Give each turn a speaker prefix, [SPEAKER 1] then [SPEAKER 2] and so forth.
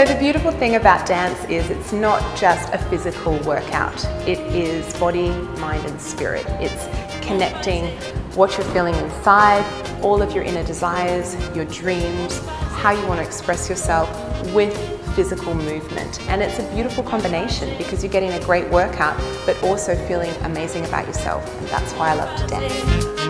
[SPEAKER 1] So the beautiful thing about dance is it's not just a physical workout. It is body, mind and spirit. It's connecting what you're feeling inside, all of your inner desires, your dreams, how you want to express yourself with physical movement. And it's a beautiful combination because you're getting a great workout but also feeling amazing about yourself. And that's why I love to dance.